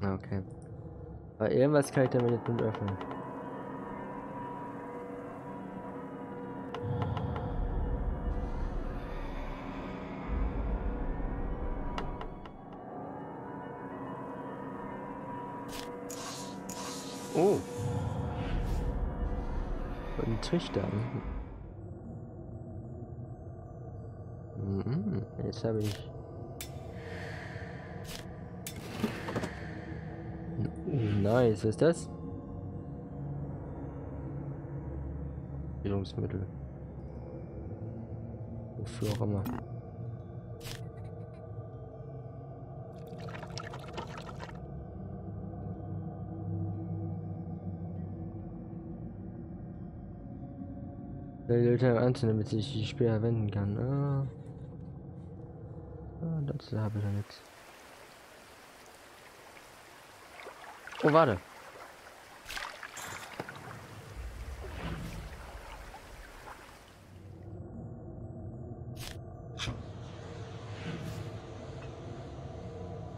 Okay. Aber irgendwas kann ich damit jetzt nicht öffnen. Oh. Ein Trichter. Mhm. Jetzt habe ich. Was ist das? Bildungsmittel. Wofür auch immer. Leute anziehen, damit ich die Speer wenden kann. Ah. ah dazu habe ich ja nichts. Oh, warte.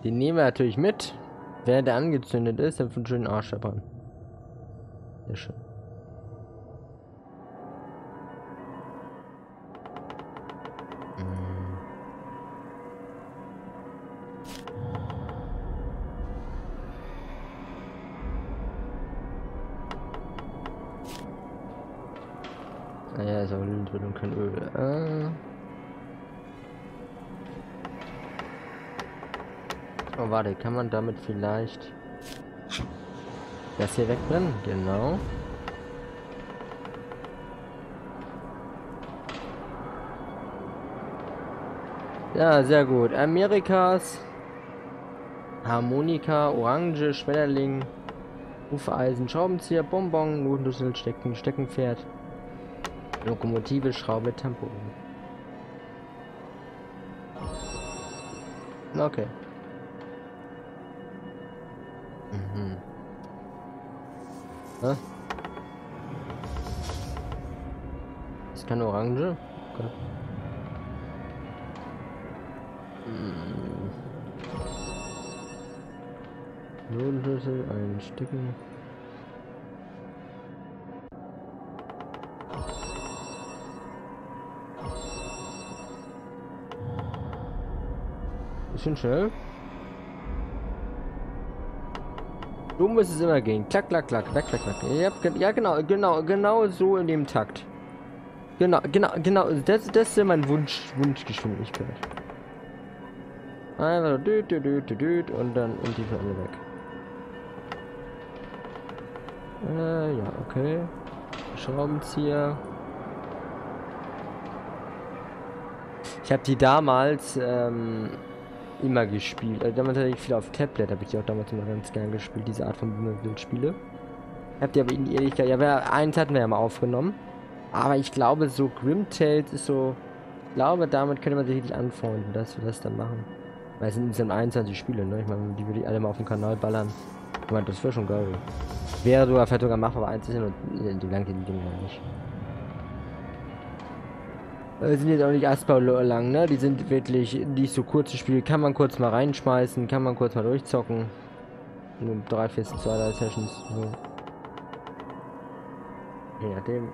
Den nehmen wir natürlich mit. Während der angezündet ist, dann von schönen Arsch scheppern. Sehr schön. Kein Öl. Äh. Oh, warte, kann man damit vielleicht das hier wegbrennen? Genau. Ja, sehr gut. Amerikas Harmonika, Orange, Schmetterling, Hufeisen, Schraubenzieher, Bonbon, Notendüssel, Stecken, Steckenpferd. Lokomotive, Schraube, Tempo. Okay. Mhm. Was? Ist keine Orange? Okay. Mhm. Notendüssel, ein Stecken. Bisschen schnell. Du musst es immer gehen. Klack, klack, klack. Klack, klack, klack. Ja, genau, genau, genau so in dem Takt. Genau, genau, genau. Das, das ist mein Wunsch, Wunschgeschwindigkeit. Einfach düt, düt, düt, düt, und dann und die alle weg. Äh, ja, okay. Schraubenzieher. Ich habe die damals ähm, immer gespielt. Also damals hatte ich viel auf Tablet, habe ich die auch damals immer ganz gern gespielt, diese Art von Bildspiele. Habt ihr aber in die Ewigkeit, ja, eins hatten wir ja mal aufgenommen. Aber ich glaube, so Grim Tales ist so, ich glaube, damit könnte man sich richtig anfreunden, dass wir das dann machen. Weil es sind insgesamt 21 Spiele, ne? Ich meine, die würde ich alle mal auf dem Kanal ballern. Ich meine, das wäre schon geil. Wäre sogar vielleicht sogar machbar, aber eins ist ja nur, so lange die Dinge nicht. Äh, sind jetzt auch nicht Asper lang, ne? Die sind wirklich nicht so kurze Spiele. Kann man kurz mal reinschmeißen, kann man kurz mal durchzocken. Nur drei, vier, zwei, drei Sessions. Je nachdem.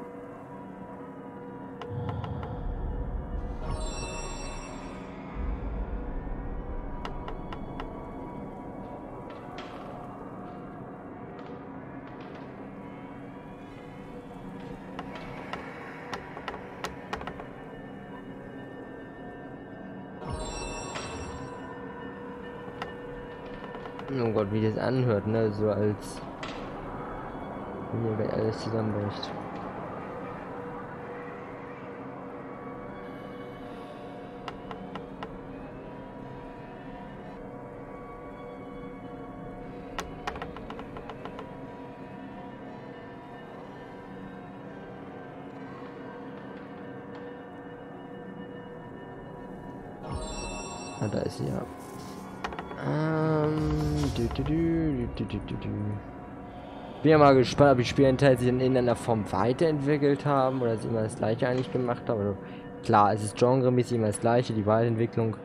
Das anhört, ne? So als wenn hier alles zusammenbricht. Ah, da ist sie ja. Bin ja mal gespannt, ob die Spielanteile sich in irgendeiner Form weiterentwickelt haben oder sie immer das gleiche eigentlich gemacht haben. Also, klar, es ist genremäßig immer das gleiche, die Weiterentwicklung.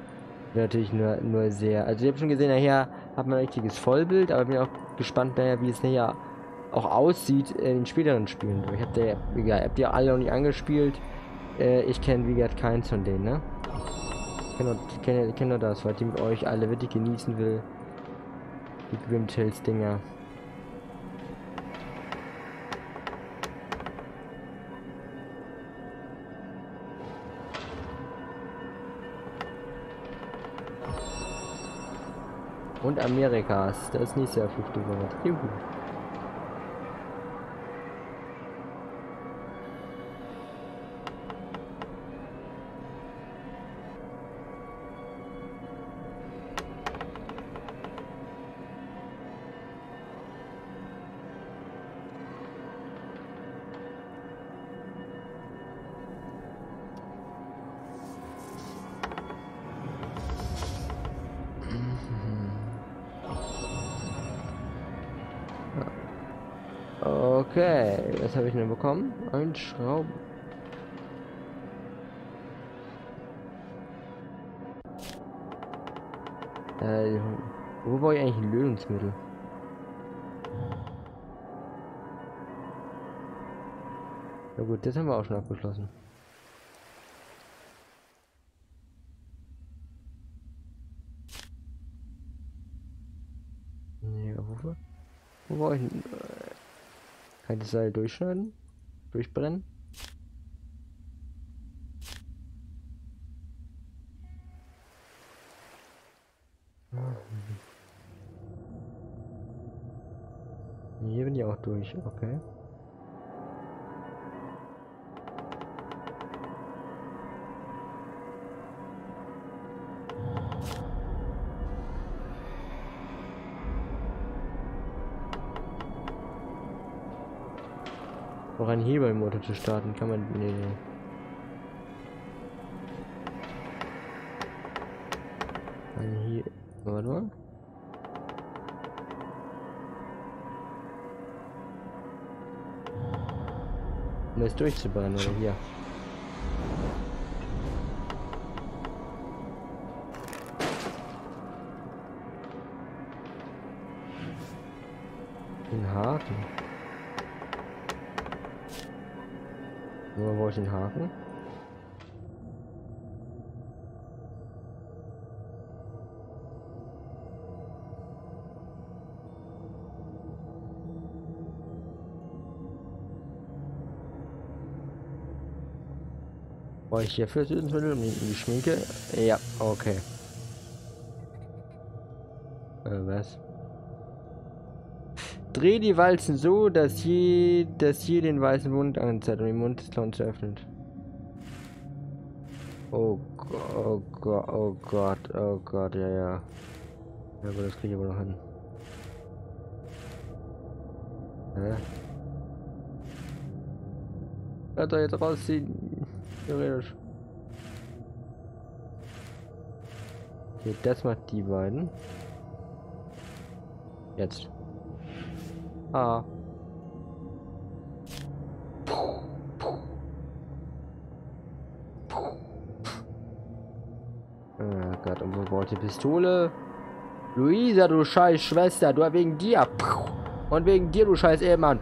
Natürlich nur, nur sehr. Also, ich habe schon gesehen, nachher hat man ein richtiges Vollbild, aber bin auch gespannt, wie es nachher auch aussieht in den späteren Spielen. Ich habe ja, wie habt alle noch nicht angespielt. Äh, ich kenne, wie gesagt, keins von denen, ne? Ich kenne nur, kenn, kenn nur das, weil ich mit euch alle wirklich genießen will. Die Grim Tales Dinger. Und Amerikas. Das ist nicht sehr fünfte Wort. Juhu. Okay, was habe ich denn bekommen? Ein Schrauben. Äh, wo war ich eigentlich ein Lösungsmittel? Ja gut, das haben wir auch schon abgeschlossen. Nee, wo, wo war ich? Kann das Seil durchschneiden? Durchbrennen? Hier bin ich auch durch, okay. Auch ein Hebelmotor zu starten kann man. Nee, nee. Ein hier. Warte mal. Um das durchzubrennen, oder hier? Ich den Haken? Brauche ich hierfür Süßmittel und die Schminke? Ja, okay. Äh, was? Dreh die Walzen so, dass je, dass je den weißen Mund anzeigt, um den Mund des Clowns öffnet. Oh oh Gott, oh Gott, oh Gott, ja, ja. Ja, aber das kriege ich aber noch hin. Hä? Kann doch jetzt rausziehen. Theoretisch. Okay, das macht die beiden. Jetzt. Ah. Oh Gott, und wo braucht die Pistole? Luisa, du scheiß Schwester, du wegen dir. Und wegen dir, du scheiß Ehemann.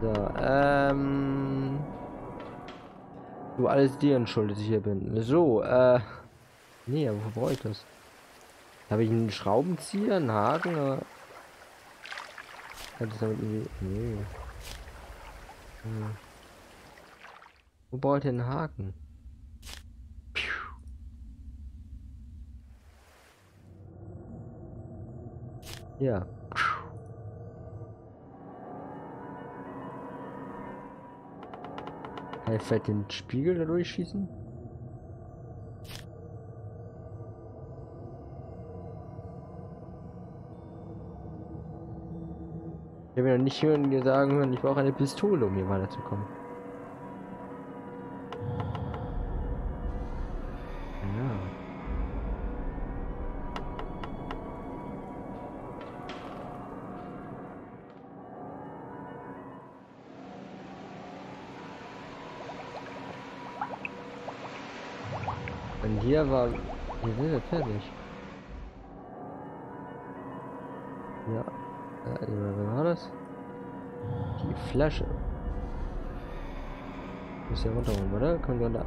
So, ähm. Du alles dir schuld, dass ich hier bin. So, äh. Nee, wo brauche ich das? Habe ich einen Schraubenzieher, einen Haken? Oder? Kann das damit irgendwie. Nee. Hm. Wo ich denn einen Haken? Ja. Kann ich vielleicht den Spiegel da durchschießen? Ich ja nicht hören, dir sagen hören, ich brauche eine Pistole, um hier weiterzukommen. Und hier war... Hier sind wir fertig. Flasche. Muss ja runterholen, oder? Können wir da...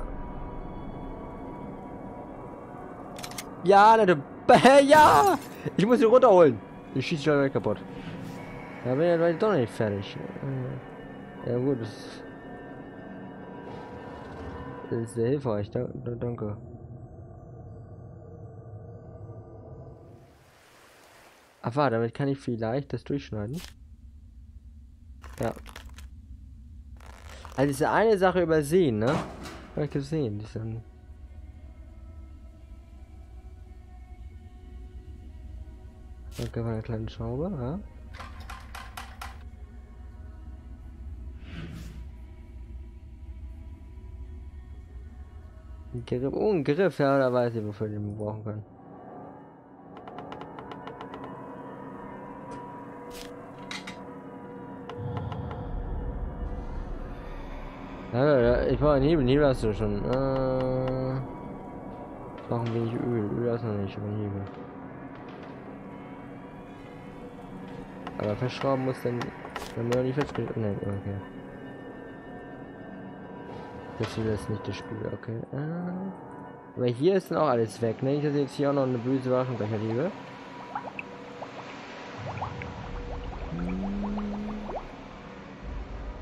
Ja, Leute. Ja! Ich muss sie runterholen. Ich schieße schon weg kaputt. Da bin ich doch nicht fertig. Ja gut, das ist sehr hilfreich. Da, da, danke. Ach warte, damit kann ich vielleicht das durchschneiden. Ja. Also diese eine Sache übersehen, ne? Hab ich gesehen, diesen Okay, war eine kleine Schraube, ja. Ein Griff, oh, ein Griff, ja, da weiß ich, wofür den brauchen können. Ja, ich brauche einen Hebel, Hebel hast du schon. Äh, ich brauche ein wenig Öl, Öl hast du noch nicht, aber Hebel. Aber verschrauben muss dann, wenn man nicht festgelegt. Nein, okay. Das ist jetzt nicht das Spiel, okay. Ah. Aber hier ist dann auch alles weg, ne? Ich hatte jetzt hier auch noch eine böse gleich erlebe.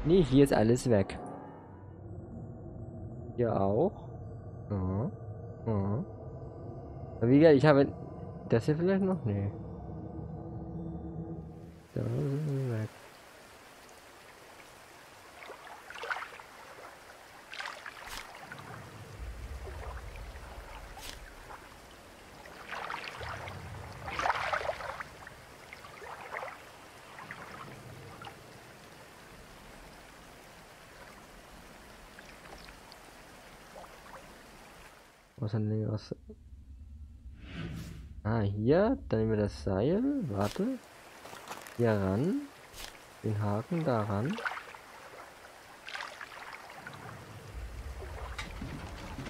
Nee, hier ist alles weg. Hier auch. Aha. Aber wie gesagt, ich habe... Das hier vielleicht noch? Nee. Da weg. Was haben wir? Ah, hier, dann nehmen wir das Seil. Warte. Hier ran. Den Haken daran.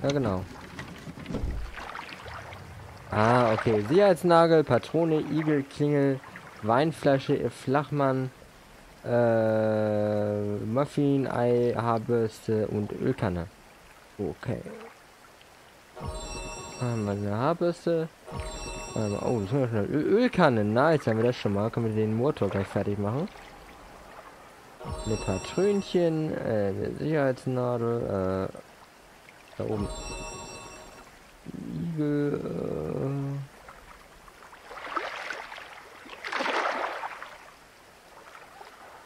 Ja, genau. Ah, okay. Sicherheitsnagel, Patrone, Igel, Klingel, Weinflasche, Flachmann, äh, Muffin, Ei, Haarbürste und Ölkanne. Okay. Wir eine Haarbürste. Oh, das ist eine Ölkanne. Nice, haben wir das schon mal. Können wir den Motor gleich fertig machen. Eine Patrönchen, äh, eine Sicherheitsnadel, äh, da oben. Igel, äh.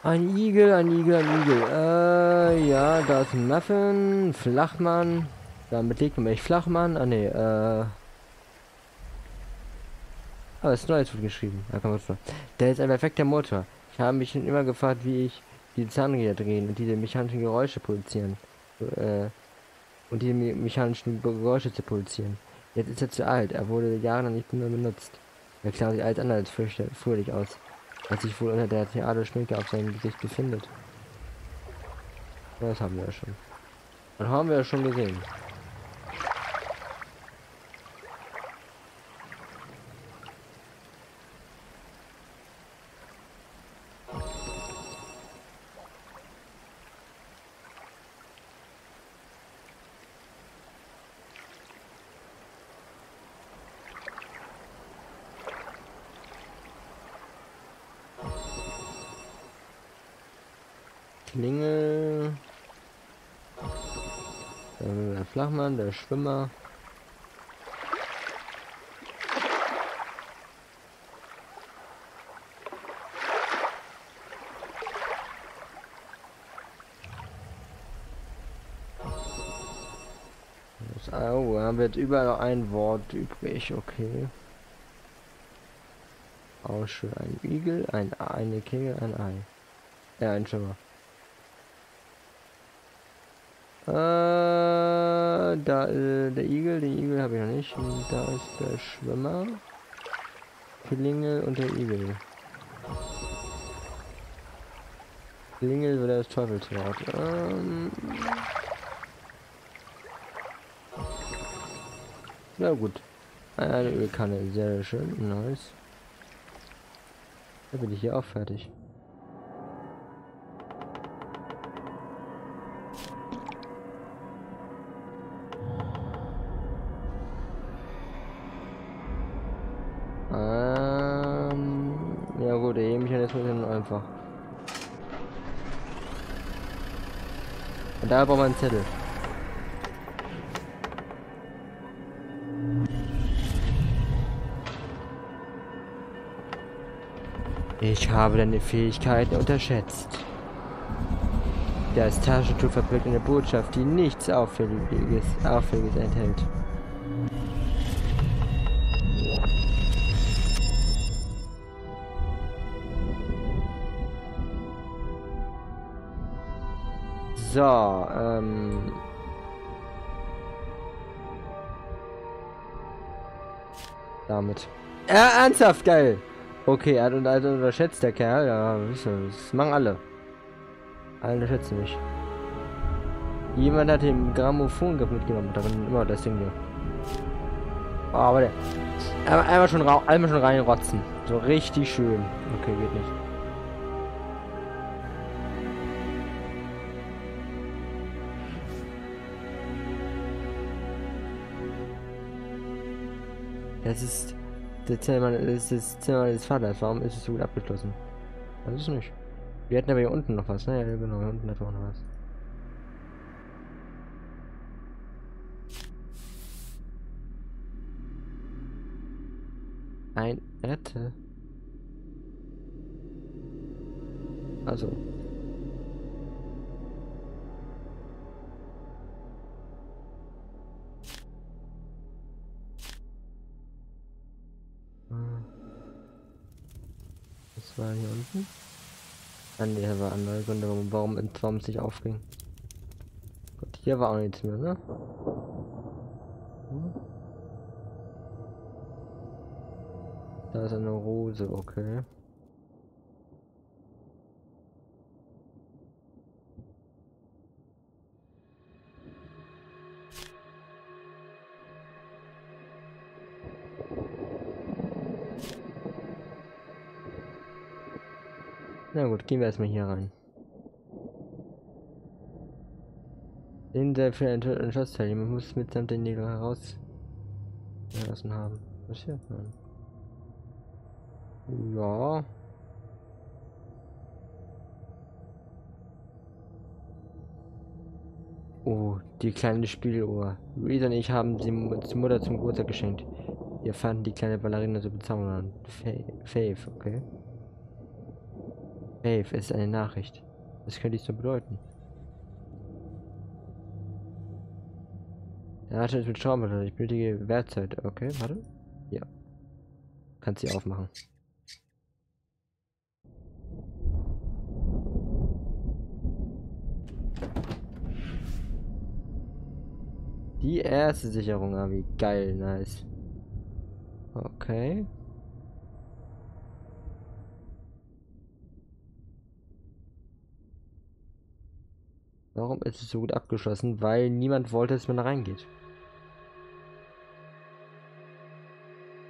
Ein Igel, ein Igel, ein Igel. Äh, ja, da ist ein Muffin, Flachmann. Damit legt man mich Flachmann. Ah, ne, äh. Aber es ist wird geschrieben. Da kommt was Der ist ein perfekter Motor. Ich habe mich schon immer gefragt, wie ich die Zahnräder drehen und diese mechanischen Geräusche produzieren. Äh, und diese me mechanischen Geräusche zu produzieren. Jetzt ist er zu alt. Er wurde jahrelang nicht mehr benutzt. Er klar sieht alles andere als fröhlich aus. Als sich wohl unter der Theaterschminke auf seinem Gesicht befindet. Das haben wir ja schon. Das haben wir ja schon gesehen. Klingel. Dann der Flachmann, der Schwimmer. Oh, da wird überall ein Wort übrig, okay. Auch schön. Ein Igel, ein, eine Klingel, ein Ei. Ja, ein Schimmer. Äh, da äh, der Igel, den Igel habe ich noch nicht. Und da ist der Schwimmer. Klingel und der Igel. Klingel wird das Teufelswort. Ähm Na gut. Eine Ölkanne, sehr schön, nice. Da bin ich hier auch fertig. Da man einen Zettel. Ich habe deine Fähigkeiten unterschätzt. Das Taschentuch verbirgt eine Botschaft, die nichts Auffälliges, Auffälliges enthält. So, ähm... Damit. Ja, ernsthaft geil! Okay, er hat und also unterschätzt der Kerl, ja, das machen alle. Alle unterschätzen mich. Jemand hat den Grammophon mitgenommen, da immer das Ding hier. Oh, aber der. Einmal schon, einmal schon reinrotzen. So richtig schön. Okay, geht nicht. Das ist das Zimmer, ist das Zimmer des Vaters. Warum ist es so gut abgeschlossen? Das ist nicht. Wir hätten aber hier unten noch was, ne? Ja, genau, hier unten hat auch noch was. Ein Rette. Also. War hier unten? Ah ne, hier war andere Gründe, warum, warum es nicht aufging. Gut, hier war auch nichts mehr, ne? Da ist eine Rose, okay. Gut, gehen wir erstmal hier rein. In der für ein Schossteilnehmer muss mitsamt den Nägel herausgelassen haben. Was hier? Nein. Ja. Oh, die kleine Spieluhr. Luisa und ich haben sie zur Mutter zum Geburtstag geschenkt. Wir fanden die kleine Ballerina so bezaubernd. Faith, okay. Es ist eine Nachricht. Was könnte ich so bedeuten? Er es mit Schrauben, ich benötige Werkzeug. Okay, warte. Ja. Kannst sie aufmachen. Die erste Sicherung, ah, wie geil, nice. Okay. Warum ist es so gut abgeschlossen? Weil niemand wollte, dass man da reingeht.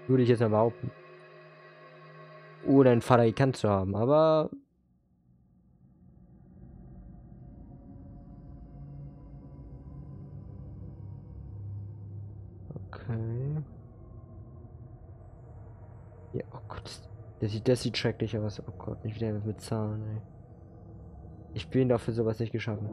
Würde ich jetzt mal behaupten. Oder einen Vater gekannt zu haben, aber... Okay. Ja, oh Gott. Das sieht, das sieht schrecklich aus. Oh Gott, nicht wieder mit Zahlen, ey. Ich bin doch für sowas nicht geschaffen.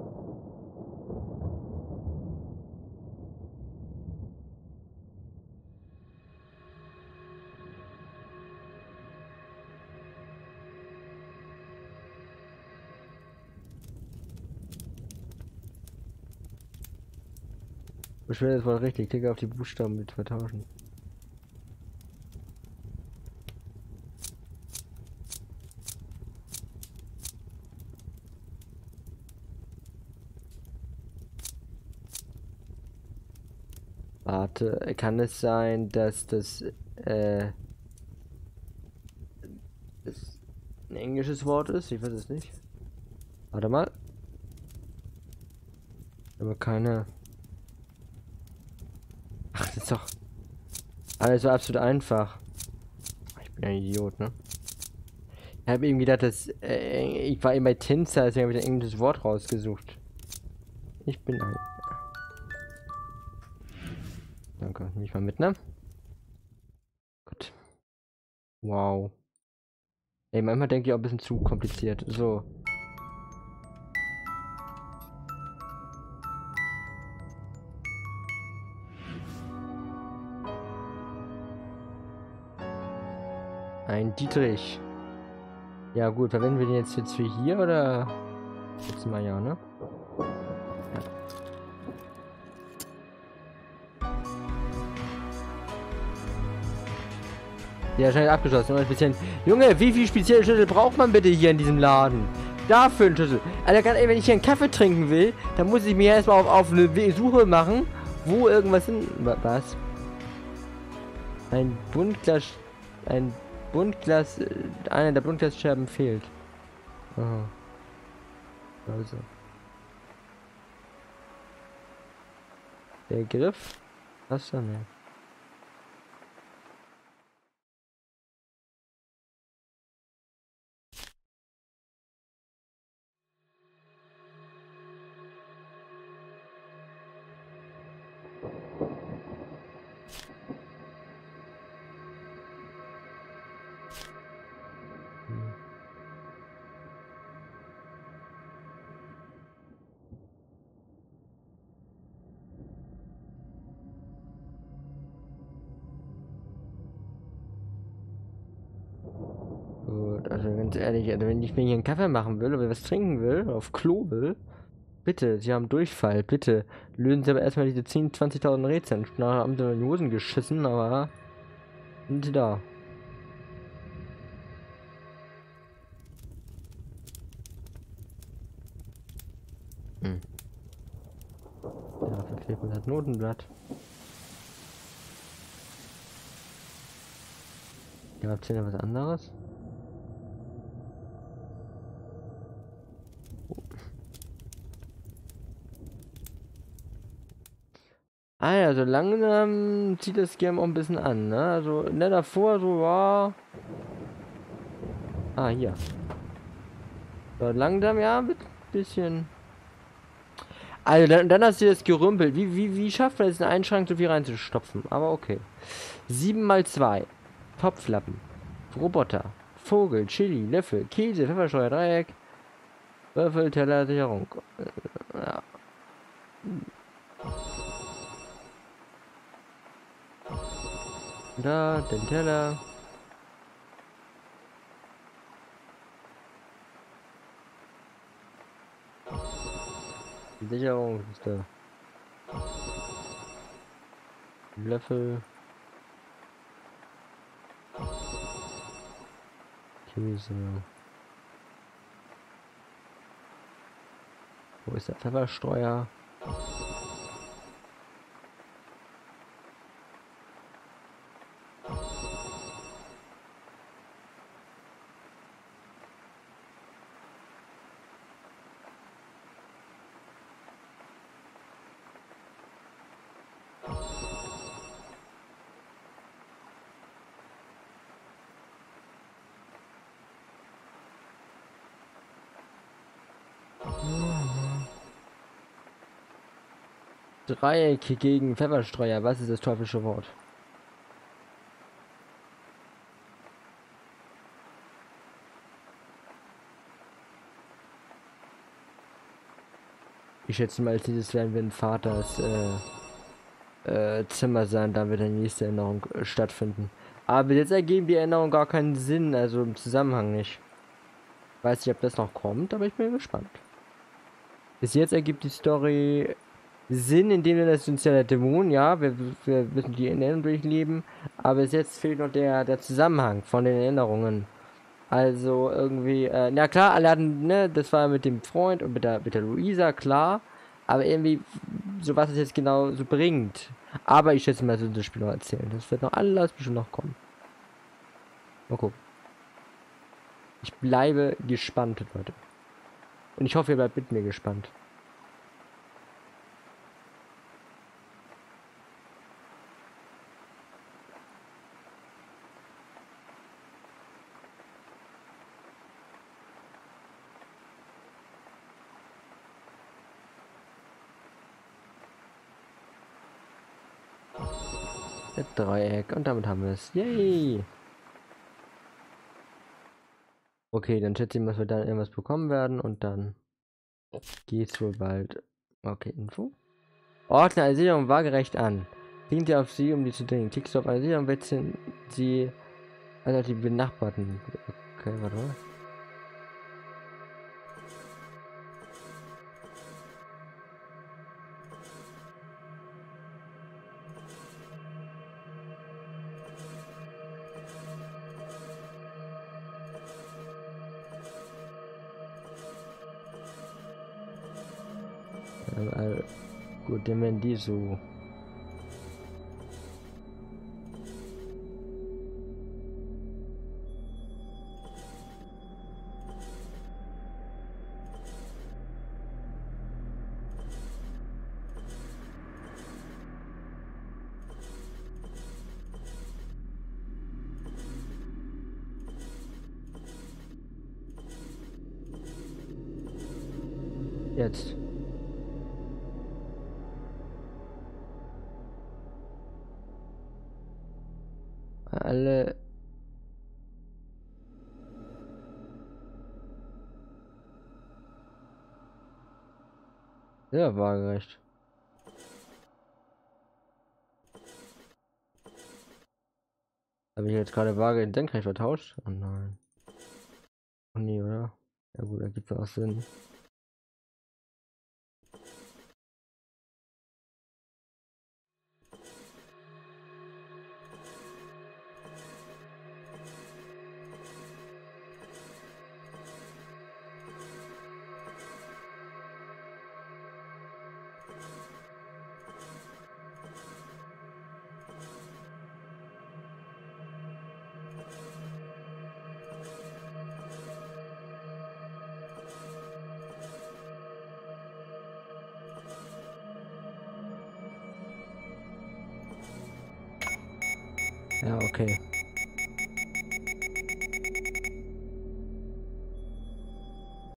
Beschwerde ist wohl richtig. Klicke auf die Buchstaben mit vertauschen. Warte, kann es sein, dass das, äh, das ein englisches Wort ist? Ich weiß es nicht. Warte mal. Aber keine. Ach, das ist doch. Also absolut einfach. Ich bin ein Idiot, ne? Ich habe eben gedacht, dass äh, ich war eben bei Tinzer, deswegen habe ich ein englisches Wort rausgesucht. Ich bin ein. Danke, ich mal mit, ne? Gut. Wow. Ey, manchmal denke ich auch ein bisschen zu kompliziert. So. Ein Dietrich. Ja gut, verwenden wir den jetzt, jetzt für hier oder? Jetzt mal ja, ne? Ja, schnell abgeschlossen. Ein bisschen. Junge, wie viel spezielle Schlüssel braucht man bitte hier in diesem Laden? Dafür ein Schlüssel. Alter, ganz ehrlich, wenn ich hier einen Kaffee trinken will, dann muss ich mir erstmal auf, auf eine Suche machen, wo irgendwas hin. Was? Ein Buntglas. Ein Buntglas. Äh, einer der Buntglasscherben fehlt. Aha. Also. Der Griff? Was dann? Ja. Also ganz ehrlich, also wenn ich mir hier einen Kaffee machen will oder was trinken will, auf Klo will, bitte, Sie haben Durchfall, bitte, lösen Sie aber erstmal diese 10.000, 20.000 Rätsel. Nachher haben Sie in die Hosen geschissen, aber sind Sie da. Hm. Ja, verklebt das Notenblatt. Ja, habt ihr was anderes? Ah ja, so langsam zieht das Game auch ein bisschen an, ne? Also, ne, davor so war... Ah, hier. So, langsam, ja, ein bisschen... Also, dann, dann hast du das gerümpelt. Wie, wie, wie schafft man es, in einen Schrank so viel reinzustopfen? Aber okay. 7 mal 2. Topflappen. Roboter. Vogel, Chili, Löffel, Käse, Pfeffersteuer, Dreieck. Würfel, Teller, Sicherung. Ja. Da, den Teller. Die Sicherung ist da. Löffel. Käse. Wo ist der Pfefferstreuer? Dreieck gegen Pfefferstreuer. Was ist das teuflische Wort? Ich schätze mal, nächstes werden wir in Vaters äh, äh, Zimmer sein, da wird die nächste Änderung äh, stattfinden. Aber jetzt ergeben die Änderungen gar keinen Sinn, also im Zusammenhang nicht. Weiß nicht, ob das noch kommt, aber ich bin gespannt. Bis jetzt ergibt die Story Sinn, in dem Sinne, das sind ja der Dämon, ja, wir, wir müssen die Erinnerungen durchleben, aber bis jetzt fehlt noch der, der Zusammenhang von den Erinnerungen. Also irgendwie, äh, na klar, alle hatten, ne, das war mit dem Freund und mit der, mit der Luisa, klar, aber irgendwie, so was es jetzt genau so bringt. Aber ich schätze mal, das wird das Spiel noch erzählen. Das wird noch alles bestimmt noch kommen. Mal gucken. Ich bleibe gespannt, Leute. Und ich hoffe, ihr bleibt mit mir gespannt. Der Dreieck. Und damit haben wir es. Yay! Okay, dann schätze ich, dass wir dann irgendwas bekommen werden und dann geht's wohl bald. Okay, Info. Ordne eine Sicherung waagerecht an. Klingt ihr auf sie, um die zu dringen. Klickst du auf eine Sicherung, wechseln sie also die benachbarten. Okay, warte mal. Äh, gut, den werden die so. Ja, waagerecht. Habe ich jetzt gerade Waage in Senkrecht vertauscht? Oh nein. Oh nee, oder? Ja gut, da gibt es auch Sinn.